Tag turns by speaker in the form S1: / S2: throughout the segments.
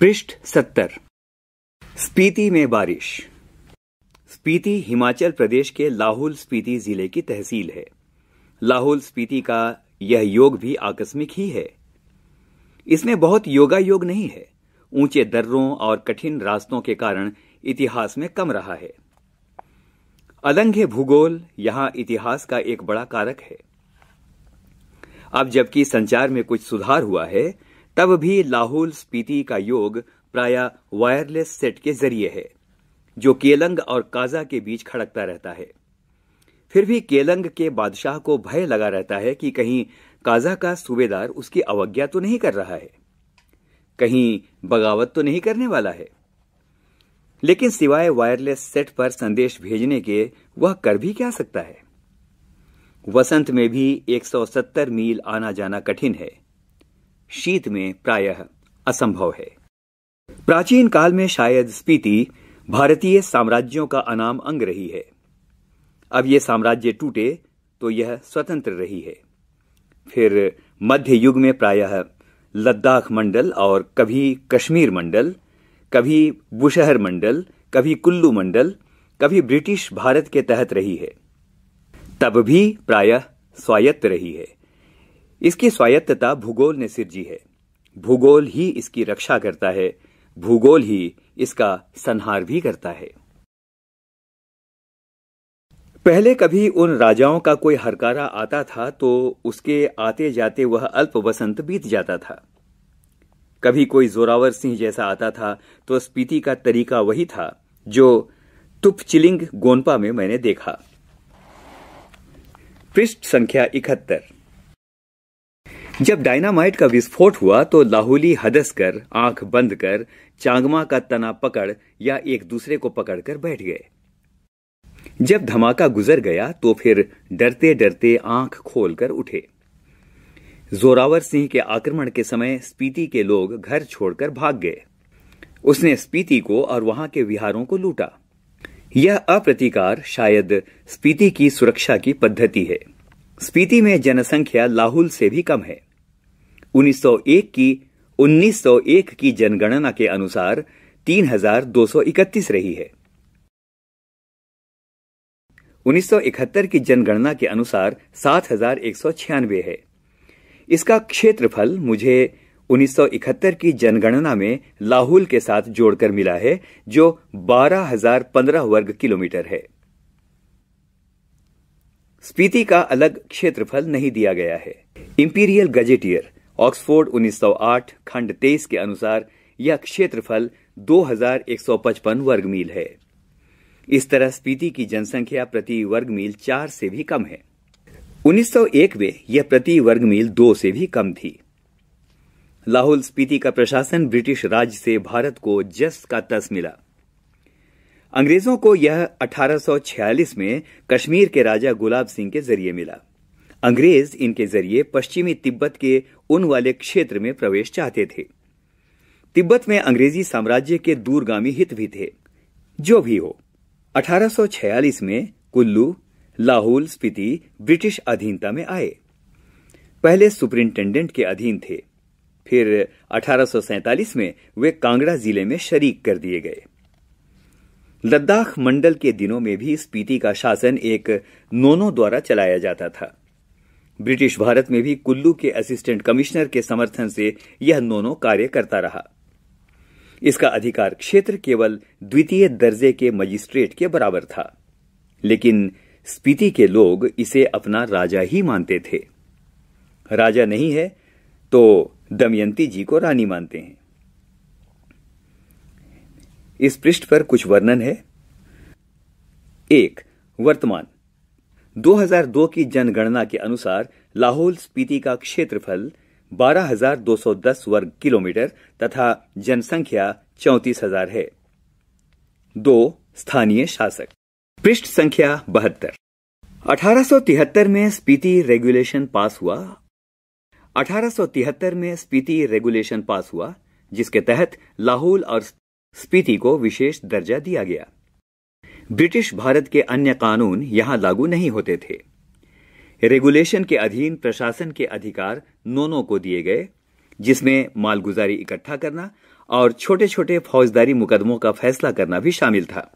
S1: पृष्ठ सत्तर। स्पीति में बारिश। स्पीति हिमाचल प्रदेश के लाहौल स्पीति ज़िले की तहसील है। लाहौल स्पीति का यह योग भी आकस्मिक ही है। इसमें बहुत योगा योग नहीं है। ऊँचे दर्रों और कठिन रास्तों के कारण इतिहास में कम रहा है। अलंघे भूगोल यहाँ इतिहास का एक बड़ा कारक है। अब जबकि संचार में कुछ सुधार हुआ है तब भी लाहौल स्पीति का योग प्राय वायरलेस सेट के ज़रिए है, जो केलंग और काजा के बीच खड़कता रहता है। फिर भी केलंग के बादशाह को भय लगा रहता है कि कहीं काजा का सूबेदार उसकी अवज्ञा तो नहीं कर रहा है। कहीं बगावत तो नहीं करने वाला है। लेकिन सिवाय वायरलेस सेट पर संदेश भेजने के वह कर भी क्या सकता है? वसंत में भी 170 मील आना जाना कठिन है। शीत में प्रायः असंभव है। प्राचीन काल में शायद स्पीति भारतीय साम्राज्यों का अनाम अंग रही है। अब ये साम्राज्य टूटे तो यह स्वतंत्र रही है। फिर मध्य युग में प्रायः लद्दाख मंडल और कभी कश्मीर मंडल, कभी बुशहर मंडल, कभी कुल्लू मंडल, कभी ब्रिटिश भारत के तहत रही है। तब भी प्रायः स्वायत्त रही है। इसकी स्वायत्तता भूगोल ने सिरजी है। भूगोल ही इसकी रक्षा करता है। भूगोल ही इसका संहार भी करता है। पहले कभी उन राजाओं का कोई हरकारा आता था तो उसके आते जाते वह अल्प वसंत बीत जाता था। कभी कोई जोरावर सिंह जैसा आता था तो स्पीति का तरीका वही था, जो तुपचिलिंग गोनपा में मैंने देखा। पृष्ठ संख्या इकहत्तर। जब डायनामाइट का विस्फोट हुआ तो लाहौली हदस कर, आँख बंद कर, चांगमा का तना पकड़ या एक दूसरे को पकड़कर बैठ गए। जब धमाका गुजर गया तो फिर डरते डरते आँख खोलकर उठे। जोरावर सिंह के आक्रमण के समय स्पीति के लोग घर छोड़कर भाग गए। उसने स्पीति को और वहाँ के विहारों को लूटा। यह अप्रतिकार शायद स्पीति की सुरक्षा की पद्धति है। स्पीति में जनसंख्या लाहुल से भी कम है। 1901 की 1901 की जनगणना के अनुसार 3231 रही है। 1971 की जनगणना के अनुसार 7196 है। इसका क्षेत्रफल मुझे 1971 की जनगणना में लाहौल के साथ जोड़कर मिला है, जो 12015 वर्ग किलोमीटर है। स्पीति का अलग क्षेत्रफल नहीं दिया गया है। इंपीरियल गजेटियर ऑक्सफोर्ड 1908 खंड 23 के अनुसार यह क्षेत्रफल 2155 वर्ग मील है। इस तरह स्पीति की जनसंख्या प्रति वर्ग मील चार से भी कम है। 1901 में यह प्रति वर्ग मील दो से भी कम थी। लाहौल स्पीति का प्रशासन ब्रिटिश राज से भारत को जस का तस मिला। अंग्रेज़ों को यह 1846 में कश्मीर के राजा गुलाब सिंह के ज़रिए मिला। अंग्रेज़ इनके ज़रिए पश्चिमी तिब्बत के उन वाले क्षेत्र में प्रवेश चाहते थे। तिब्बत में अंग्रेज़ी साम्राज्य के दूरगामी हित भी थे। जो भी हो 1846 में कुल्लू, लाहौल स्पीति ब्रिटिश अधीनता में आए। पहले सुपरिंटेंडेंट के अधीन थे। फिर 1847 में वे कांगड़ा ज़िले में शरीक कर दिए गए। लद्दाख मंडल के दिनों में भी स्पीति का शासन एक नोनो द्वारा चलाया जाता था। ब्रिटिश भारत में भी कुल्लू के असिस्टेंट कमिश्नर के समर्थन से यह नोनो कार्य करता रहा। इसका अधिकार क्षेत्र केवल द्वितीय दर्जे के मजिस्ट्रेट के बराबर था, लेकिन स्पीति के लोग इसे अपना राजा ही मानते थे। राजा नहीं है तो दमयंती जी को रानी मानते हैं। इस पृष्ठ पर कुछ वर्णन है। एक, वर्तमान। 2002 की जनगणना के अनुसार लाहौल स्पीति का क्षेत्रफल 12,210 वर्ग किलोमीटर तथा जनसंख्या 34,000 है। दो स्थानीय शासक। पृष्ठ संख्या बहत्तर। 1873 में स्पीति रेगुलेशन पास हुआ। 1873 में स्पीति रेगुलेशन पास हुआ जिसके तहत लाहौल और स्पीति को विशेष दर्जा दिया गया। ब्रिटिश भारत के अन्य कानून यहाँ लागू नहीं होते थे। रेगुलेशन के अधीन प्रशासन के अधिकार नोनो को दिए गए, जिसमें मालगुजारी इकट्ठा करना और छोटे छोटे फौजदारी मुकदमों का फैसला करना भी शामिल था।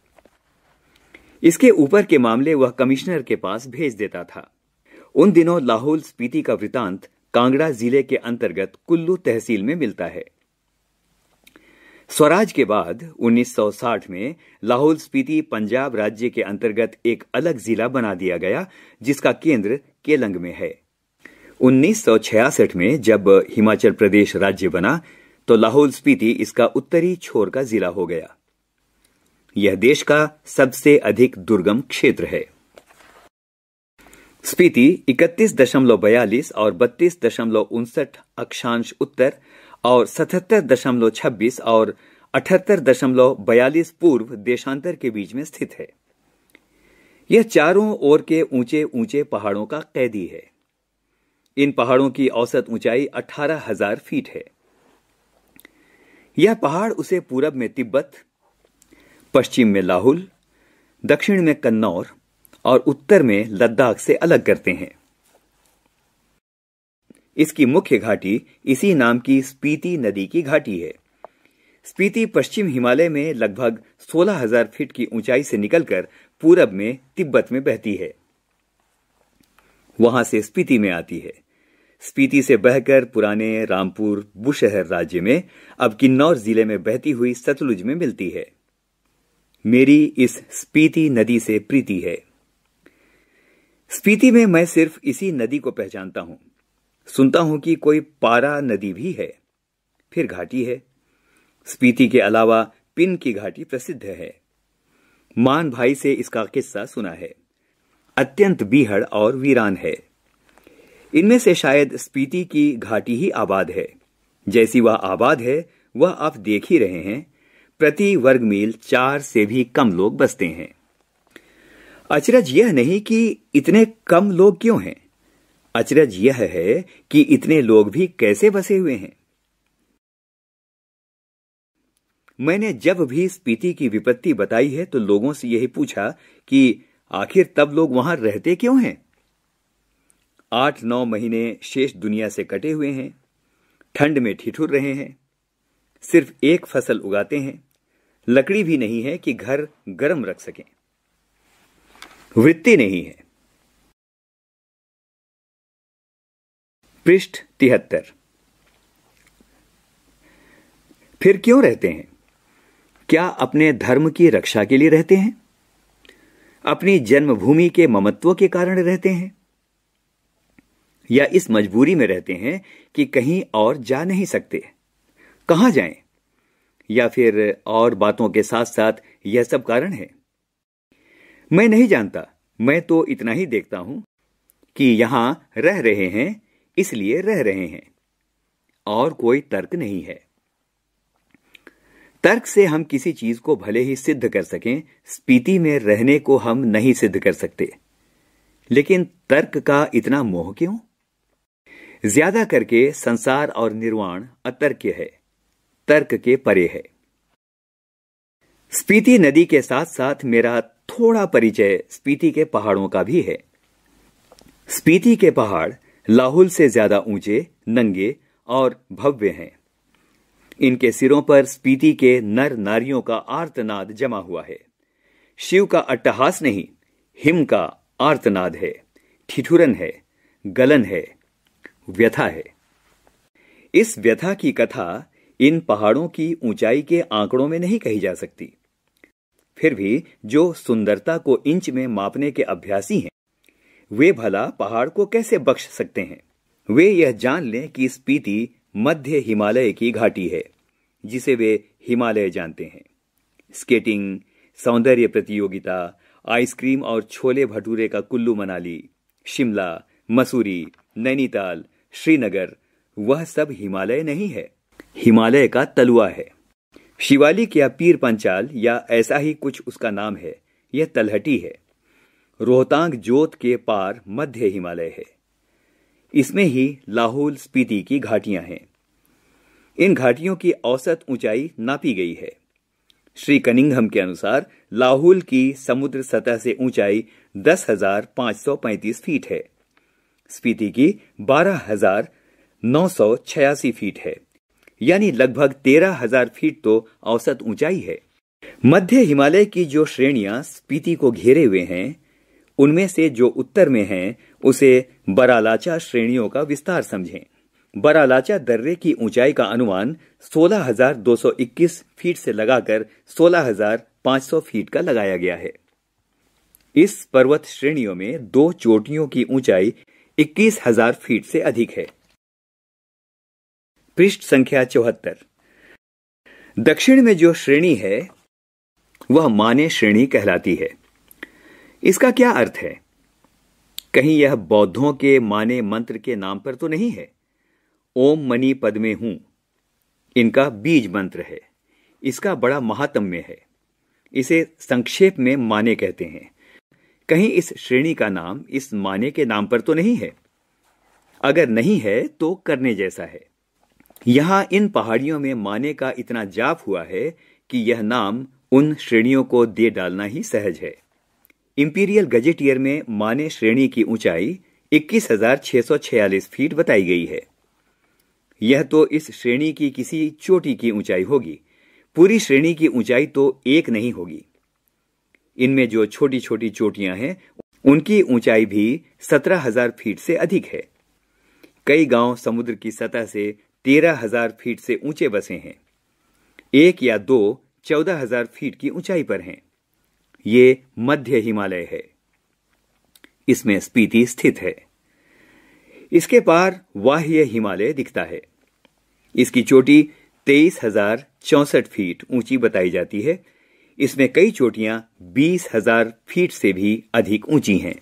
S1: इसके ऊपर के मामले वह कमिश्नर के पास भेज देता था। उन दिनों लाहौल स्पीति का वृतांत कांगड़ा ज़िले के अंतर्गत कुल्लू तहसील में मिलता है। स्वराज के बाद 1960 में लाहौल स्पीति पंजाब राज्य के अंतर्गत एक अलग जिला बना दिया गया, जिसका केंद्र केलंग में है। 1966 में जब हिमाचल प्रदेश राज्य बना तो लाहौल स्पीति इसका उत्तरी छोर का जिला हो गया। यह देश का सबसे अधिक दुर्गम क्षेत्र है। स्पीति इकतीस दशमलव बयालीस और बत्तीस अक्षांश उत्तर और सतहत्तर दशमलव छब्बीस और अठहत्तर दशमलव बयालीस पूर्व देशांतर के बीच में स्थित है। यह चारों ओर के ऊँचे ऊँचे पहाड़ों का कैदी है। इन पहाड़ों की औसत ऊंचाई अठारह हज़ार फीट है। यह पहाड़ उसे पूरब में तिब्बत, पश्चिम में लाहुल, दक्षिण में कन्नौर और उत्तर में लद्दाख से अलग करते हैं। इसकी मुख्य घाटी इसी नाम की स्पीति नदी की घाटी है। स्पीति पश्चिम हिमालय में लगभग 16,000 फीट की ऊंचाई से निकलकर पूरब में तिब्बत में बहती है। वहाँ से स्पीति में आती है। स्पीति से बहकर पुराने रामपुर बुशहर राज्य में अब किन्नौर ज़िले में बहती हुई सतलुज में मिलती है। मेरी इस स्पीति नदी से प्रीति है। स्पीति में मैं सिर्फ़ इसी नदी को पहचानता हूँ। सुनता हूँ कि कोई पारा नदी भी है, फिर घाटी है। स्पीति के अलावा पिन की घाटी प्रसिद्ध है। मान भाई से इसका किस्सा सुना है। अत्यंत बीहड़ और वीरान है। इनमें से शायद स्पीति की घाटी ही आबाद है। जैसी वह आबाद है, वह आप देख ही रहे हैं। प्रति वर्ग मील चार से भी कम लोग बसते हैं। अचरज यह नहीं कि इतने कम लोग क्यों हैं? अचरज यह है कि इतने लोग भी कैसे बसे हुए हैं। मैंने जब भी स्पीति की विपत्ति बताई है तो लोगों से यही पूछा कि आखिर तब लोग वहाँ रहते क्यों हैं? आठ नौ महीने शेष दुनिया से कटे हुए हैं, ठंड में ठिठुर रहे हैं, सिर्फ़ एक फ़सल उगाते हैं, लकड़ी भी नहीं है कि घर गर्म रख सकें। वृत्ति नहीं है। पृष्ठ तिहत्तर। फिर क्यों रहते हैं? क्या अपने धर्म की रक्षा के लिए रहते हैं? अपनी जन्मभूमि के ममत्व के कारण रहते हैं? या इस मजबूरी में रहते हैं कि कहीं और जा नहीं सकते? कहाँ जाएँ? या फिर और बातों के साथ साथ यह सब कारण है? मैं नहीं जानता। मैं तो इतना ही देखता हूँ कि यहाँ रह रहे हैं इसलिए रह रहे हैं। और कोई तर्क नहीं है। तर्क से हम किसी चीज़ को भले ही सिद्ध कर सकें, स्पीति में रहने को हम नहीं सिद्ध कर सकते। लेकिन तर्क का इतना मोह क्यों? ज़्यादा करके संसार और निर्वाण अतर्क्य है। तर्क के परे है। स्पीति नदी के साथ साथ मेरा थोड़ा परिचय स्पीति के पहाड़ों का भी है। स्पीति के पहाड़ लाहुल से ज़्यादा ऊँचे, नंगे और भव्य हैं। इनके सिरों पर स्पीति के नर नारियों का आर्तनाद जमा हुआ है। शिव का अट्टहास नहीं, हिम का आर्तनाद है। ठिठुरन है, गलन है, व्यथा है। इस व्यथा की कथा इन पहाड़ों की ऊंचाई के आंकड़ों में नहीं कही जा सकती। फिर भी जो सुंदरता को इंच में मापने के अभ्यासी हैं वे भला पहाड़ को कैसे बख्श सकते हैं? वे यह जान लें कि स्पीति मध्य हिमालय की घाटी है, जिसे वे हिमालय जानते हैं। स्केटिंग, सौंदर्य प्रतियोगिता, आइसक्रीम और छोले भटूरे का कुल्लू मनाली, शिमला, मसूरी, नैनीताल, श्रीनगर, वह सब हिमालय नहीं है। हिमालय का तलुआ है। शिवालिक या पीर पंचाल या ऐसा ही कुछ उसका नाम है, यह तलहटी है। रोहतांग जोत के पार मध्य हिमालय है। इसमें ही लाहौल स्पीति की घाटियाँ हैं। इन घाटियों की औसत ऊंचाई नापी गई है। श्री कनिंघम के अनुसार लाहौल की समुद्र सतह से ऊंचाई दस हज़ार पाँच सौ पैंतीस फीट है। स्पीति की बारह हज़ार नौ सौ छियासी फीट है। यानी लगभग तेरह हज़ार फीट तो औसत ऊंचाई है। मध्य हिमालय की जो श्रेणियाँ स्पीति को घेरे हुए हैं उनमें से जो उत्तर में है उसे बरालाचा श्रेणियों का विस्तार समझें। बरालाचा दर्रे की ऊंचाई का अनुमान 16,221 फीट से लगाकर 16,500 फीट का लगाया गया है। इस पर्वत श्रेणियों में दो चोटियों की ऊंचाई 21,000 फीट से अधिक है। पृष्ठ संख्या चौहत्तर। दक्षिण में जो श्रेणी है वह माने श्रेणी कहलाती है। इसका क्या अर्थ है? कहीं यह बौद्धों के माने मंत्र के नाम पर तो नहीं है? ओम मनी पद में हूँ। इनका बीज मंत्र है। इसका बड़ा महात्म्य है। इसे संक्षेप में माने कहते हैं। कहीं इस श्रेणी का नाम इस माने के नाम पर तो नहीं है? अगर नहीं है तो करने जैसा है। यहाँ इन पहाड़ियों में माने का इतना जाप हुआ है कि यह नाम उन श्रेणियों को दे डालना ही सहज है। इंपीरियल गजेटियर में माने श्रेणी की ऊंचाई 21,646 फीट बताई गई है। यह तो इस श्रेणी की किसी चोटी की ऊंचाई होगी। पूरी श्रेणी की ऊंचाई तो एक नहीं होगी। इनमें जो छोटी छोटी चोटियाँ हैं उनकी ऊंचाई भी 17,000 फीट से अधिक है। कई गाँव समुद्र की सतह से 13,000 फीट से ऊँचे बसे हैं। एक या दो 14,000 फीट की ऊंचाई पर हैं। ये मध्य हिमालय है। इसमें स्पीति स्थित है। इसके पार वाह्य हिमालय दिखता है। इसकी चोटी तेईस हज़ार चौसठ फीट ऊँची बताई जाती है। इसमें कई चोटियाँ बीस हज़ार फीट से भी अधिक ऊँची हैं।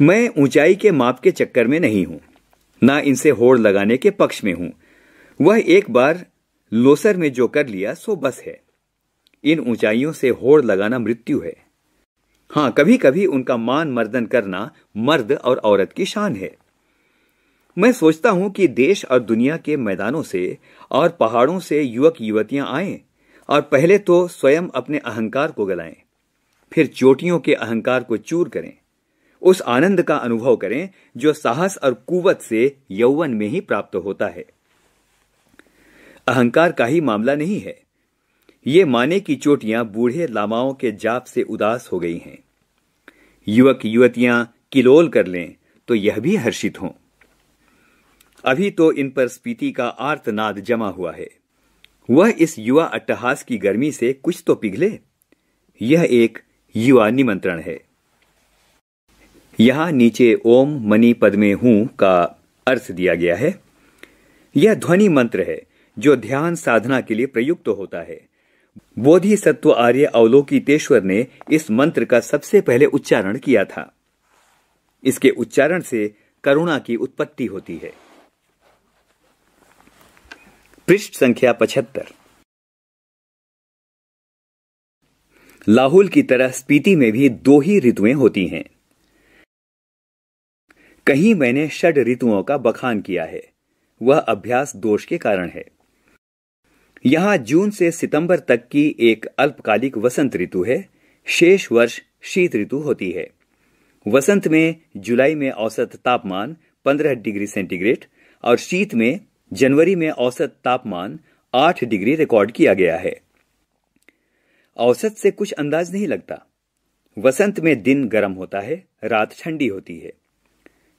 S1: मैं ऊंचाई के माप के चक्कर में नहीं हूँ, ना इनसे होड़ लगाने के पक्ष में हूँ। वह एक बार लोसर में जो कर लिया, सो बस है। इन ऊंचाइयों से होड़ लगाना मृत्यु है। हाँ कभी कभी उनका मान मर्दन करना मर्द और औरत की शान है। मैं सोचता हूँ कि देश और दुनिया के मैदानों से और पहाड़ों से युवक युवतियाँ आए और पहले तो स्वयं अपने अहंकार को गलाएँ, फिर चोटियों के अहंकार को चूर करें। उस आनंद का अनुभव करें जो साहस और कुवत से यौवन में ही प्राप्त होता है। अहंकार का ही मामला नहीं है। ये माने की चोटियाँ बूढ़े लामाओं के जाप से उदास हो गई हैं। युवक युवतियाँ किलोल कर लें तो यह भी हर्षित हों। अभी तो इन पर स्पीति का आर्तनाद जमा हुआ है। वह इस युवा अट्टहास की गर्मी से कुछ तो पिघले। यह एक युवा निमंत्रण है। यहाँ नीचे ओम मनी पद्मे हूँ का अर्थ दिया गया है। यह ध्वनि मंत्र है, जो ध्यान साधना के लिए प्रयुक्त तो होता है। बोधि सत्व आर्य अवलोकितेश्वर ने इस मंत्र का सबसे पहले उच्चारण किया था। इसके उच्चारण से करुणा की उत्पत्ति होती है। पृष्ठ संख्या पचहत्तर। लाहौल की तरह स्पीति में भी दो ही ऋतुएँ होती हैं। कहीं मैंने षड ऋतुओं का बखान किया है। वह अभ्यास दोष के कारण है। यहाँ जून से सितंबर तक की एक अल्पकालिक वसंत ऋतु है। शेष वर्ष शीत ऋतु होती है। वसंत में जुलाई में औसत तापमान 15 डिग्री सेंटीग्रेड और शीत में जनवरी में औसत तापमान 8 डिग्री रिकॉर्ड किया गया है। औसत से कुछ अंदाज नहीं लगता। वसंत में दिन गर्म होता है, रात ठंडी होती है।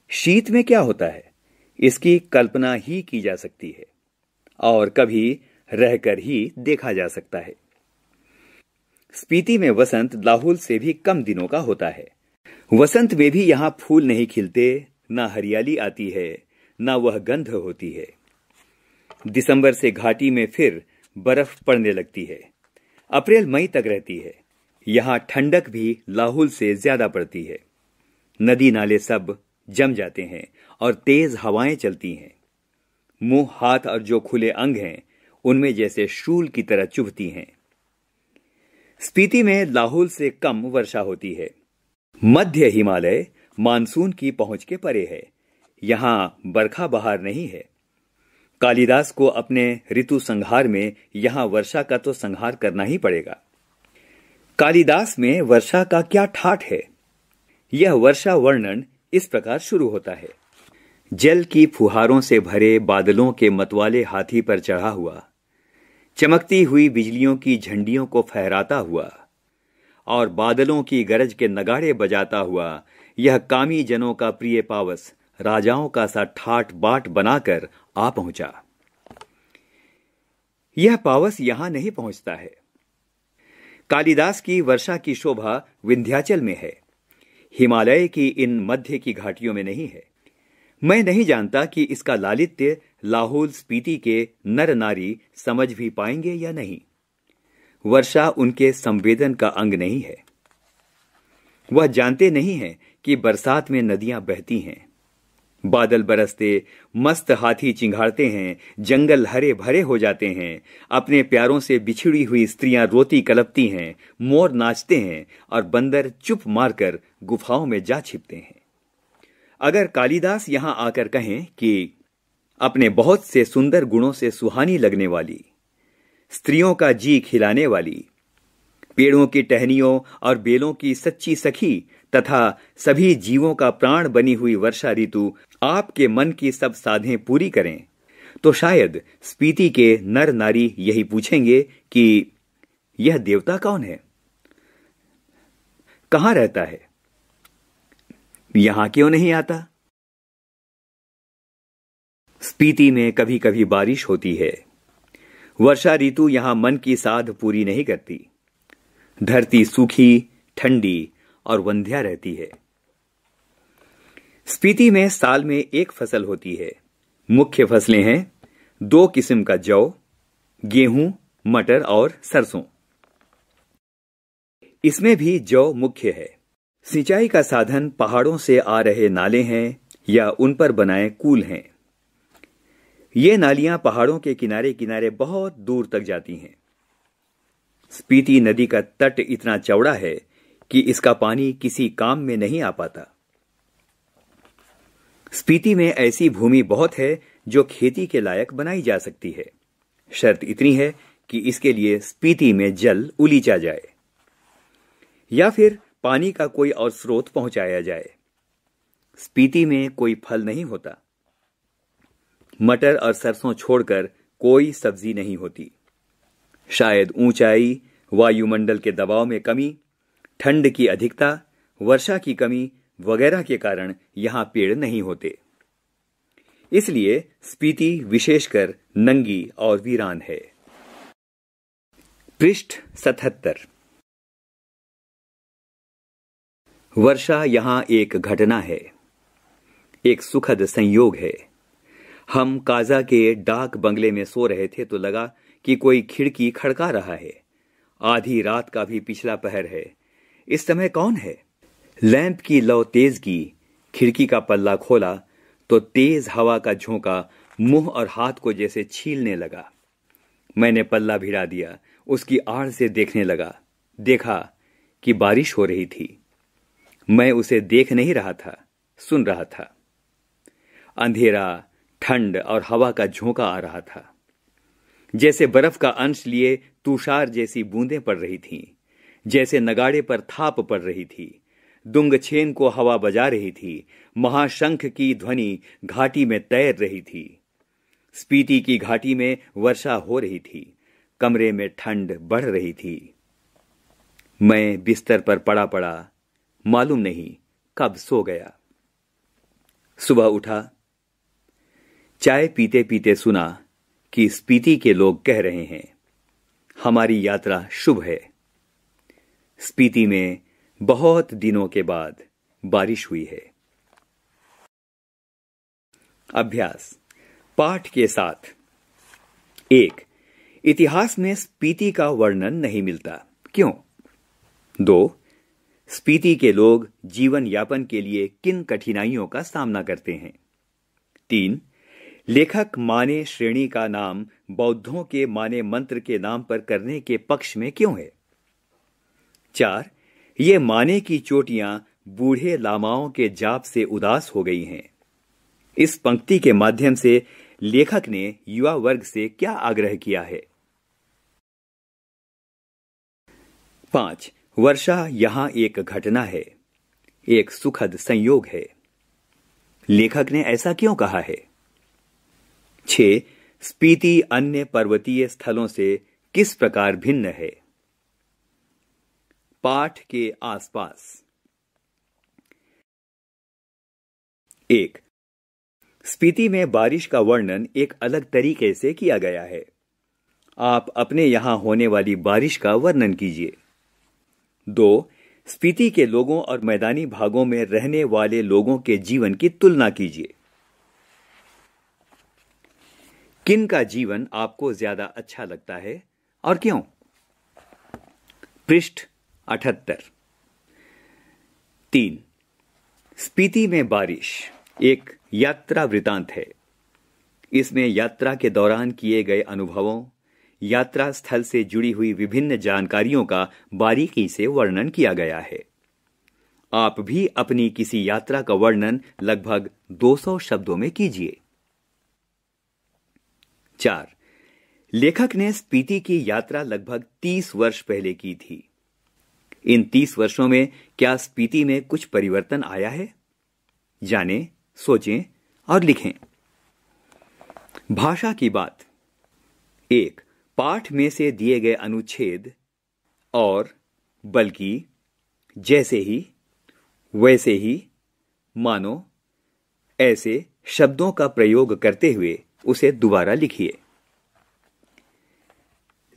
S1: शीत में क्या होता है? इसकी कल्पना ही की जा सकती है। और कभी रहकर ही देखा जा सकता है। स्पीति में वसंत लाहौल से भी कम दिनों का होता है। वसंत में भी यहाँ फूल नहीं खिलते, ना हरियाली आती है, ना वह गंध होती है। दिसंबर से घाटी में फिर बर्फ़ पड़ने लगती है। अप्रैल, मई तक रहती है। यहाँ ठंडक भी लाहौल से ज़्यादा पड़ती है। नदी नाले सब जम जाते हैं और तेज हवाएँ चलती हैं। मुँह, हाथ और जो खुले अंग हैं उनमें जैसे शूल की तरह चुभती हैं। स्पीति में लाहौल से कम वर्षा होती है। मध्य हिमालय मानसून की पहुँच के परे है। यहाँ बरखा बहार नहीं है। कालिदास को अपने ऋतु संहार में यहाँ वर्षा का तो संहार करना ही पड़ेगा। कालिदास में वर्षा का क्या ठाठ है? यह वर्षा वर्णन इस प्रकार शुरू होता है। जल की फुहारों से भरे बादलों के मतवाले हाथी पर चढ़ा हुआ चमकती हुई बिजलियों की झंडियों को फहराता हुआ और बादलों की गरज के नगाड़े बजाता हुआ यह कामी जनों का प्रिय पावस राजाओं का सा ठाट बाट बनाकर आ पहुँचा। यह पावस यहाँ नहीं पहुँचता है। कालिदास की वर्षा की शोभा विंध्याचल में है। हिमालय की इन मध्य की घाटियों में नहीं है। मैं नहीं जानता कि इसका लालित्य लाहौल स्पीति के नर नारी समझ भी पाएँगे या नहीं। वर्षा उनके संवेदन का अंग नहीं है। वह जानते नहीं हैं कि बरसात में नदियाँ बहती हैं। बादल बरसते, मस्त हाथी चिंघाड़ते हैं, जंगल हरे भरे हो जाते हैं, अपने प्यारों से बिछड़ी हुई स्त्रियाँ रोती कलपती हैं, मोर नाचते हैं और बंदर चुप मारकर गुफाओं में जा छिपते हैं। अगर कालिदास यहाँ आकर कहें कि अपने बहुत से सुंदर गुणों से सुहानी लगने वाली, स्त्रियों का जी खिलाने वाली, पेड़ों की टहनियों और बेलों की सच्ची सखी तथा सभी जीवों का प्राण बनी हुई वर्षा ऋतु आपके मन की सब साधें पूरी करें तो शायद स्पीति के नर नारी यही पूछेंगे कि यह देवता कौन है? कहाँ रहता है? यहाँ क्यों नहीं आता? स्पीति में कभी कभी बारिश होती है। वर्षा ऋतु यहाँ मन की साध पूरी नहीं करती। धरती सूखी, ठंडी और वंध्या रहती है। स्पीति में साल में एक फ़सल होती है। मुख्य फ़सलें हैं दो किस्म का जौ, गेहूँ, मटर और सरसों। इसमें भी जौ मुख्य है। सिंचाई का साधन पहाड़ों से आ रहे नाले हैं या उन पर बनाए कूल हैं। ये नालियाँ पहाड़ों के किनारे किनारे बहुत दूर तक जाती हैं। स्पीति नदी का तट इतना चौड़ा है कि इसका पानी किसी काम में नहीं आ पाता। स्पीति में ऐसी भूमि बहुत है जो खेती के लायक बनाई जा सकती है। शर्त इतनी है कि इसके लिए स्पीति में जल उलीचा जाए। या फिर पानी का कोई और स्रोत पहुँचाया जाए। स्पीति में कोई फल नहीं होता। मटर और सरसों छोड़कर कोई सब्ज़ी नहीं होती। शायद ऊंचाई, वायुमंडल के दबाव में कमी, ठंड की अधिकता, वर्षा की कमी वगैरह के कारण यहाँ पेड़ नहीं होते। इसलिए स्पीति विशेषकर नंगी और वीरान है। पृष्ठ सतहत्तर। वर्षा यहाँ एक घटना है। एक सुखद संयोग है। हम काजा के डाक बंगले में सो रहे थे तो लगा कि कोई खिड़की खड़का रहा है। आधी रात का भी पिछला पहर है। इस समय कौन है? लैंप की लौ तेज की, खिड़की का पल्ला खोला तो तेज हवा का झोंका मुँह और हाथ को जैसे छीलने लगा। मैंने पल्ला भिड़ा दिया, उसकी आड़ से देखने लगा। देखा कि बारिश हो रही थी। मैं उसे देख नहीं रहा था, सुन रहा था। अंधेरा, ठंड और हवा का झोंका आ रहा था। जैसे बर्फ़ का अंश लिए तुषार जैसी बूंदें पड़ रही थीं, जैसे नगाड़े पर थाप पड़ रही थी, दुंगछेन को हवा बजा रही थी, महाशंख की ध्वनि घाटी में तैर रही थी, स्पीति की घाटी में वर्षा हो रही थी, कमरे में ठंड बढ़ रही थी। मैं बिस्तर पर पड़ा पड़ा मालूम नहीं कब सो गया। सुबह उठा। चाय पीते पीते सुना कि स्पीति के लोग कह रहे हैं, हमारी यात्रा शुभ है। स्पीति में बहुत दिनों के बाद बारिश हुई है। अभ्यास। पाठ के साथ। एक, इतिहास में स्पीति का वर्णन नहीं मिलता। क्यों? दो स्पीति के लोग जीवन यापन के लिए किन कठिनाइयों का सामना करते हैं? तीन, लेखक माने श्रेणी का नाम बौद्धों के माने मंत्र के नाम पर करने के पक्ष में क्यों है? चार, ये माने की चोटियाँ बूढ़े लामाओं के जाप से उदास हो गई हैं। इस पंक्ति के माध्यम से लेखक ने युवा वर्ग से क्या आग्रह किया है? पाँच वर्षा यहाँ एक घटना है, एक सुखद संयोग है। लेखक ने ऐसा क्यों कहा है? छ, स्पीति अन्य पर्वतीय स्थलों से किस प्रकार भिन्न है? पाठ के आसपास। एक, स्पीति में बारिश का वर्णन एक अलग तरीके से किया गया है। आप अपने यहाँ होने वाली बारिश का वर्णन कीजिए। दो, स्पीति के लोगों और मैदानी भागों में रहने वाले लोगों के जीवन की तुलना कीजिए। किन का जीवन आपको ज़्यादा अच्छा लगता है और क्यों? पृष्ठ अठहत्तर। तीन, स्पीति में बारिश एक यात्रा वृतांत है। इसमें यात्रा के दौरान किए गए अनुभवों यात्रा स्थल से जुड़ी हुई विभिन्न जानकारियों का बारीकी से वर्णन किया गया है। आप भी अपनी किसी यात्रा का वर्णन लगभग 200 शब्दों में कीजिए। चार, लेखक ने स्पीति की यात्रा लगभग 30 वर्ष पहले की थी। इन 30 वर्षों में क्या स्पीति में कुछ परिवर्तन आया है? जाने, सोचें और लिखें। भाषा की बात। एक पाठ में से दिए गए अनुच्छेद और बल्कि जैसे ही, वैसे ही, मानो, ऐसे शब्दों का प्रयोग करते हुए उसे दोबारा लिखिए।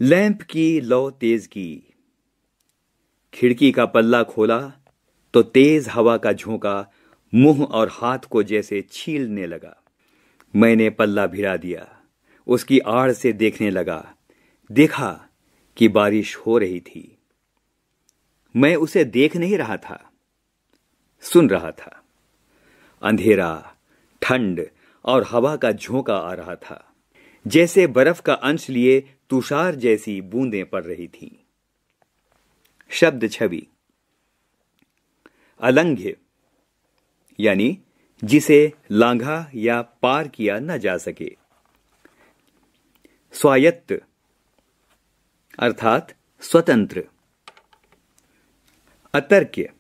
S1: लैंप की लो तेज की। खिड़की का पल्ला खोला तो तेज हवा का झोंका मुँह और हाथ को जैसे छीलने लगा। मैंने पल्ला भिड़ा दिया, उसकी आड़ से देखने लगा देखा कि बारिश हो रही थी। मैं उसे देख नहीं रहा था, सुन रहा था। अंधेरा, ठंड और हवा का झोंका आ रहा था। जैसे बर्फ़ का अंश लिए तुषार जैसी बूंदें पड़ रही थीं। शब्द छवि, अलंघ्य, यानी जिसे लांघा या पार किया न जा सके। स्वायत्त अर्थात स्वतंत्र। अतर्क्य,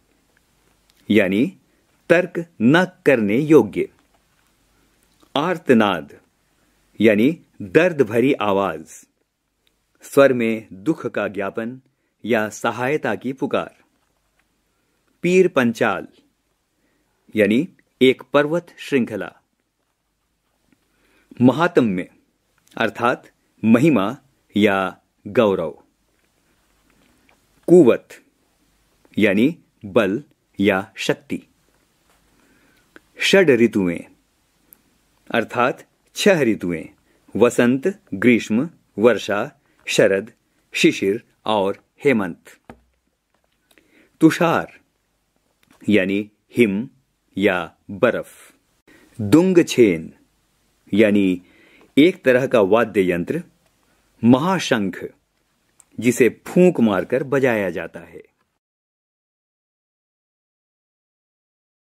S1: यानी तर्क न करने योग्य। आर्तनाद, यानी दर्द भरी आवाज़। स्वर में दुख का ज्ञापन या सहायता की पुकार। पीर पंचाल, यानी एक पर्वत श्रृंखला। महात्म्य, अर्थात महिमा या गौरव। कुवत, यानी बल या शक्ति। षड ऋतुएँ, अर्थात छह ऋतुएँ, वसंत, ग्रीष्म, वर्षा, शरद, शिशिर और हेमंत। तुषार, यानी हिम या बर्फ़। दुंग छेन यानी एक तरह का वाद्य यंत्र महाशंख जिसे फूंक मारकर बजाया जाता है।